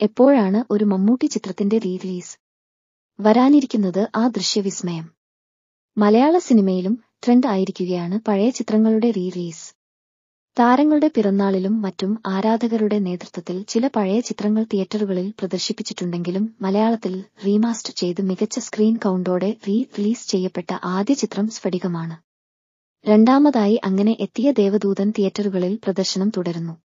എപ്പോഴാണ് ഒരു മമ്മൂട്ടി ചിത്രത്തിന്റെ റീലീസ് വരാനിരിക്കുന്നത് ആ ദൃശ്യവിസ്മയം. മലയാള സിനിമയിലും ട്രെൻഡ് ആയിരിക്കുകയാണ് പഴയ ചിത്രങ്ങളുടെ റീലീസ് താരങ്ങളുടെ പിറന്നാളിലും മറ്റും ആരാധകരുടെ നേതൃത്വത്തിൽ ചില പഴയ ചിത്രങ്ങൾ തിയേറ്ററുകളിൽ പ്രദർശിപ്പിച്ചിട്ടുണ്ടെങ്കിലും മലയാളത്തിൽ റീമാസ്റ്റർ ചെയ്ത് മികച്ച സ്ക്രീൻ കൗണ്ടോടെ റീ റിലീസ് ചെയ്യപ്പെട്ട ആദ്യ ചിത്രം സ്ഫടികമാണ്. രണ്ടാമതായി അങ്ങനെ എത്തിയ ദേവദൂതൻ തിയേറ്ററുകളിൽ പ്രദർശനം തുടരുന്നു.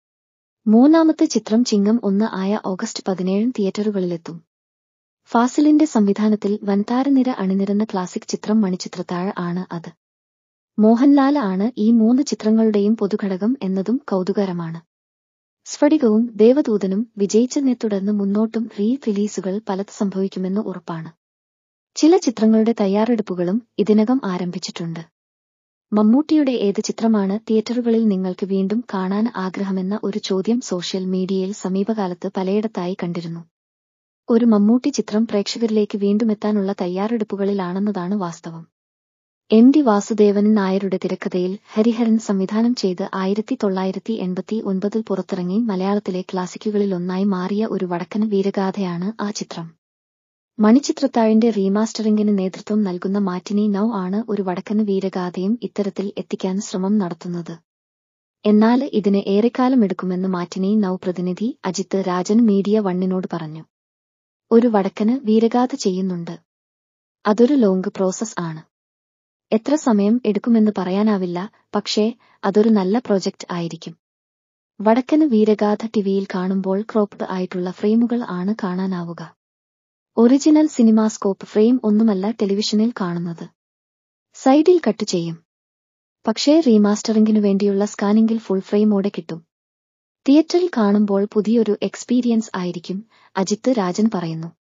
മൂന്നാമത്തെ ചിത്രം ചിങ്ങം ഒന്ന് ആയ ഓഗസ്റ്റ് പതിനേഴും തിയേറ്ററുകളിലെത്തും. ഫാസിലിന്റെ സംവിധാനത്തിൽ വൻതാരനിര അണിനിരന്ന ക്ലാസിക് ചിത്രം മണിച്ചിത്രത്താഴ് ആണ് അത്. മോഹൻലാൽ ആണ് ഈ മൂന്ന് ചിത്രങ്ങളുടെയും പൊതുഘടകം എന്നതും കൗതുകരമാണ്. സ്ഫടികവും ദേവദൂതനും വിജയിച്ചതിനെ തുടർന്ന് മുന്നോട്ടും റീ റിലീസുകൾ പലത് സംഭവിക്കുമെന്ന് ഉറപ്പാണ്. ചില ചിത്രങ്ങളുടെ തയ്യാറെടുപ്പുകളും ഇതിനകം ആരംഭിച്ചിട്ടുണ്ട്. മമ്മൂട്ടിയുടെ ഏത് ചിത്രമാണ് തിയേറ്ററുകളിൽ നിങ്ങൾക്ക് വീണ്ടും കാണാൻ ആഗ്രഹമെന്ന ഒരു ചോദ്യം സോഷ്യൽ മീഡിയയിൽ സമീപകാലത്ത് പലയിടത്തായി കണ്ടിരുന്നു. ഒരു മമ്മൂട്ടി ചിത്രം പ്രേക്ഷകരിലേക്ക് വീണ്ടും എത്താനുള്ള തയ്യാറെടുപ്പുകളിലാണെന്നതാണ് വാസ്തവം. എം ഡി വാസുദേവൻ നായരുടെ തിരക്കഥയിൽ ഹരിഹരൻ സംവിധാനം ചെയ്ത് ആയിരത്തി തൊള്ളായിരത്തി എൺപത്തി ഒൻപതിൽ പുറത്തിറങ്ങി മലയാളത്തിലെ ക്ലാസിക്കുകളിലൊന്നായി മാറിയ ഒരു വടക്കൻ വീരഗാഥയാണ് ആ ചിത്രം. മണിച്ചിത്രത്താഴിന്റെ റീമാസ്റ്ററിംഗിന് നേതൃത്വം നൽകുന്ന മാറ്റിനി നൌ ആണ് ഒരു വടക്കൻ വീരഗാഥയും ഇത്തരത്തിൽ എത്തിക്കാൻ ശ്രമം നടത്തുന്നത്. എന്നാൽ ഇതിന് ഏറെക്കാലം എടുക്കുമെന്ന് മാറ്റിനി നൌ പ്രതിനിധി അജിത്ത് രാജൻ മീഡിയ വണ്ണിനോട് പറഞ്ഞു. ഒരു വടക്കന് വീരഗാഥ ചെയ്യുന്നുണ്ട്. അതൊരു ലോങ് പ്രോസസ് ആണ്. എത്ര സമയം എടുക്കുമെന്ന് പറയാനാവില്ല പക്ഷേ അതൊരു നല്ല പ്രോജക്റ്റ് ആയിരിക്കും. വടക്കന് വീരഗാഥ ടിവിയിൽ കാണുമ്പോൾ ക്രോപ്ഡ് ആയിട്ടുള്ള ഫ്രെയിമുകൾ ആണ് കാണാനാവുക. ഒറിജിനൽ സിനിമാസ്കോപ്പ് ഫ്രെയിം ഒന്നുമല്ല ടെലിവിഷനിൽ കാണുന്നത്. സൈഡിൽ കട്ട് ചെയ്യും. പക്ഷേ റീമാസ്റ്ററിംഗിനു വേണ്ടിയുള്ള സ്കാനിംഗിൽ ഫുൾ ഫ്രെയിമോടെ കിട്ടും. തിയേറ്ററിൽ കാണുമ്പോൾ പുതിയൊരു എക്സ്പീരിയൻസ് ആയിരിക്കും അജിത്ത് രാജൻ പറയുന്നു.